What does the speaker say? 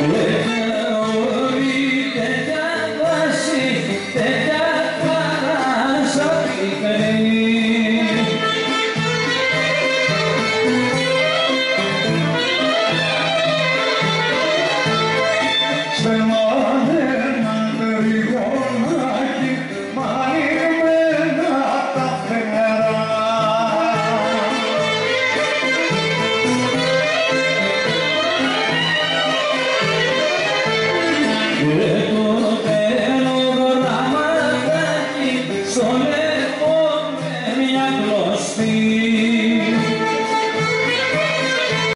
Yeah. See.